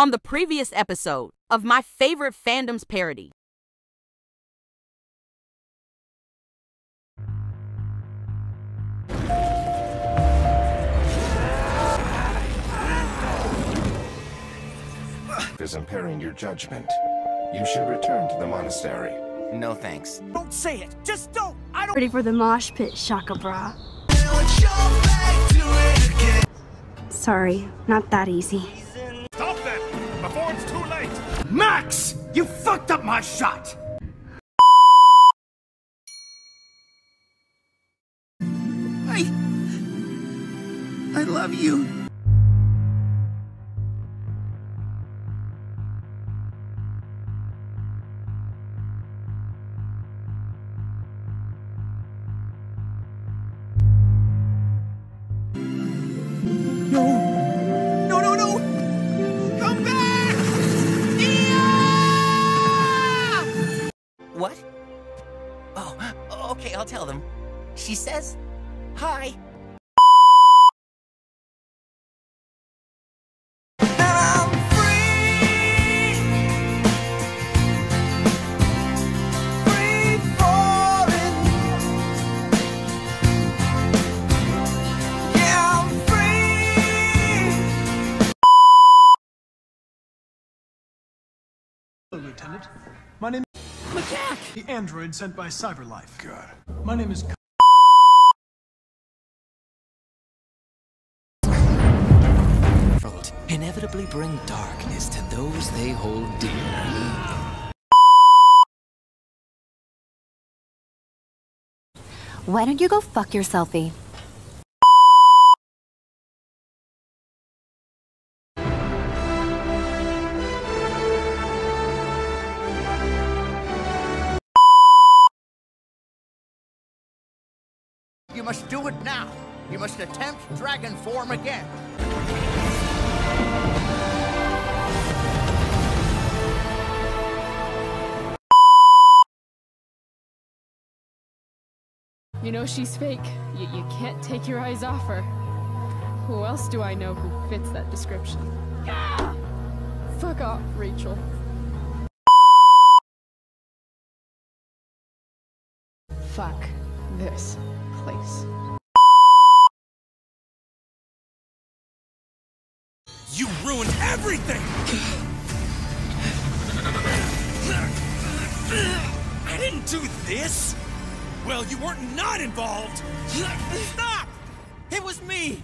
on the previous episode of my favorite fandoms parody. is impairing your judgment. You should return to the monastery. No thanks. Don't say it. Just don't. I don't. Ready for the mosh pit, Shaka Bra. Sorry, not that easy. Max, you fucked up my shot. I. I love you. Okay, I'll tell them. She says, hi. Lieutenant. My name Macaque, the android sent by CyberLife. God. My name is. inevitably bring darkness to those they hold dear. Why don't you go fuck your selfie? You must do it now. You must attempt dragon form again. You know she's fake. You, you can't take your eyes off her. Who else do I know who fits that description? Fuck off, Rachel. Fuck this place. You ruined everything. I didn't do this. Well, you weren't not involved. Stop! It was me.